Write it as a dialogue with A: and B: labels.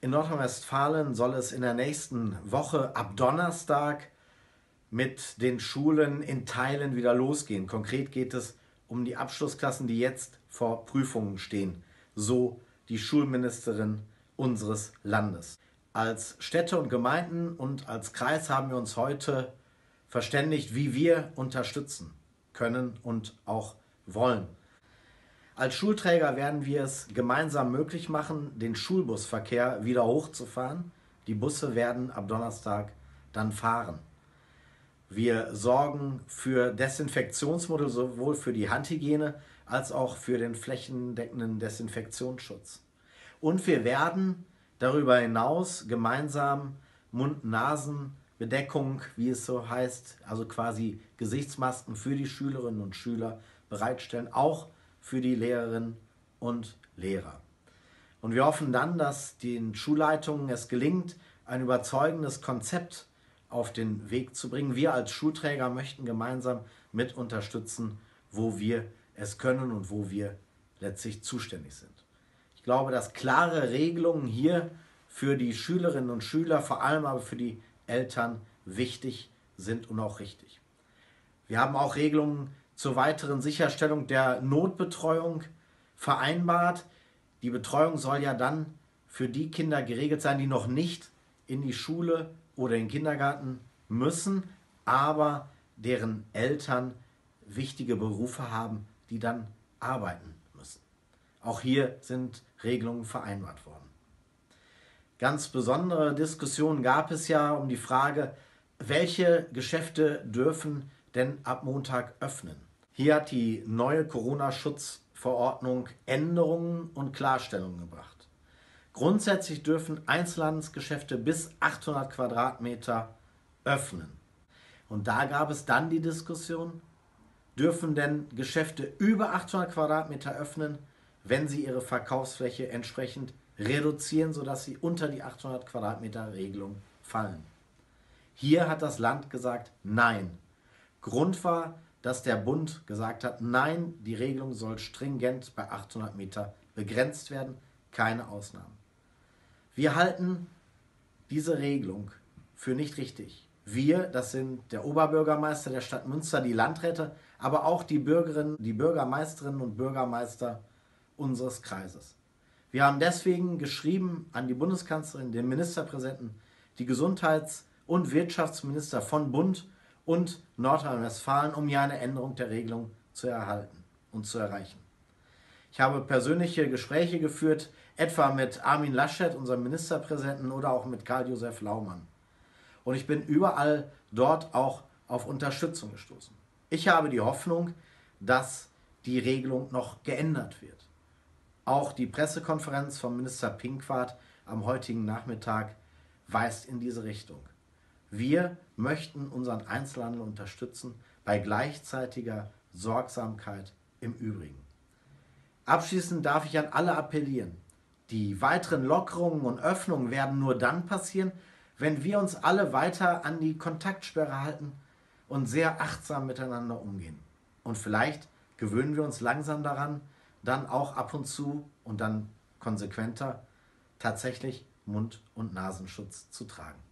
A: In Nordrhein-Westfalen soll es in der nächsten Woche ab Donnerstag mit den Schulen in Teilen wieder losgehen. Konkret geht es um die Abschlussklassen, die jetzt vor Prüfungen stehen, so die Schulministerin unseres Landes. Als Städte und Gemeinden und als Kreis haben wir uns heute verständigt, wie wir unterstützen können und auch wollen. Als Schulträger werden wir es gemeinsam möglich machen, den Schulbusverkehr wieder hochzufahren. Die Busse werden ab Donnerstag dann fahren. Wir sorgen für Desinfektionsmittel sowohl für die Handhygiene als auch für den flächendeckenden Desinfektionsschutz. Und wir werden darüber hinaus gemeinsam Mund-Nasen-Bedeckung, wie es so heißt, also quasi Gesichtsmasken für die Schülerinnen und Schüler bereitstellen, auch für die Lehrerinnen und Lehrer. Und wir hoffen dann, dass den Schulleitungen es gelingt, ein überzeugendes Konzept auf den Weg zu bringen. Wir als Schulträger möchten gemeinsam mit unterstützen, wo wir es können und wo wir letztlich zuständig sind. Ich glaube, dass klare Regelungen hier für die Schülerinnen und Schüler, vor allem aber für die Eltern wichtig sind und auch richtig. Wir haben auch Regelungen zur weiteren Sicherstellung der Notbetreuung vereinbart. Die Betreuung soll ja dann für die Kinder geregelt sein, die noch nicht in die Schule oder in den Kindergarten müssen, aber deren Eltern wichtige Berufe haben, die dann arbeiten müssen. Auch hier sind Regelungen vereinbart worden. Ganz besondere Diskussionen gab es ja um die Frage, welche Geschäfte dürfen denn ab Montag öffnen. Hier hat die neue Corona-Schutzverordnung Änderungen und Klarstellungen gebracht. Grundsätzlich dürfen Einzelhandelsgeschäfte bis 800 Quadratmeter öffnen. Und da gab es dann die Diskussion, dürfen denn Geschäfte über 800 Quadratmeter öffnen, wenn sie ihre Verkaufsfläche entsprechend reduzieren, sodass sie unter die 800 Quadratmeter Regelung fallen. Hier hat das Land gesagt, nein. Grund war, dass der Bund gesagt hat, nein, die Regelung soll stringent bei 800 Meter begrenzt werden, keine Ausnahmen. Wir halten diese Regelung für nicht richtig. Wir, das sind der Oberbürgermeister der Stadt Münster, die Landräte, aber auch die Bürgerinnen, die Bürgermeisterinnen und Bürgermeister unseres Kreises. Wir haben deswegen geschrieben an die Bundeskanzlerin, den Ministerpräsidenten, die Gesundheits- und Wirtschaftsminister von Bund und Nordrhein-Westfalen, um hier eine Änderung der Regelung zu erhalten und zu erreichen. Ich habe persönliche Gespräche geführt, etwa mit Armin Laschet, unserem Ministerpräsidenten, oder auch mit Karl-Josef Laumann. Und ich bin überall dort auch auf Unterstützung gestoßen. Ich habe die Hoffnung, dass die Regelung noch geändert wird. Auch die Pressekonferenz vom Minister Pinkwart am heutigen Nachmittag weist in diese Richtung. Wir möchten unseren Einzelhandel unterstützen bei gleichzeitiger Sorgsamkeit im Übrigen. Abschließend darf ich an alle appellieren. Die weiteren Lockerungen und Öffnungen werden nur dann passieren, wenn wir uns alle weiter an die Kontaktsperre halten und sehr achtsam miteinander umgehen. Und vielleicht gewöhnen wir uns langsam daran, dann auch ab und zu und dann konsequenter tatsächlich Mund- und Nasenschutz zu tragen.